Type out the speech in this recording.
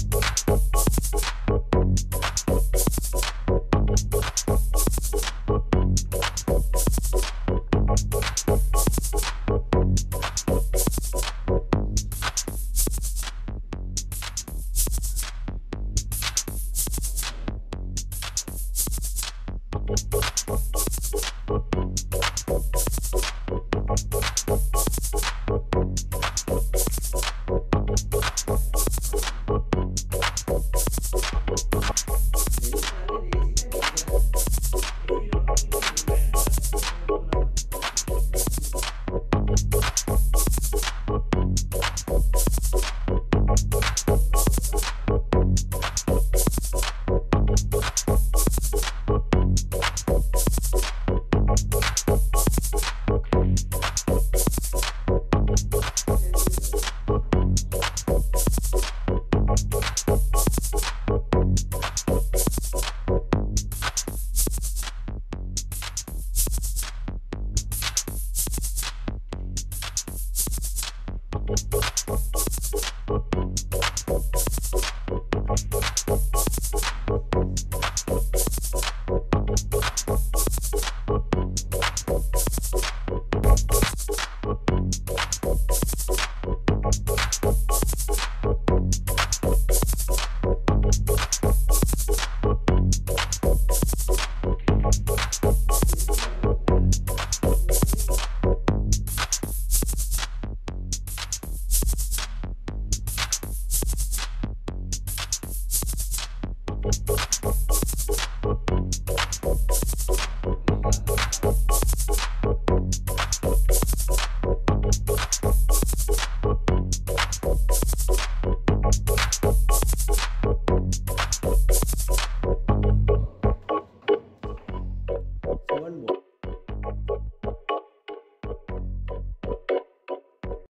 Facebook.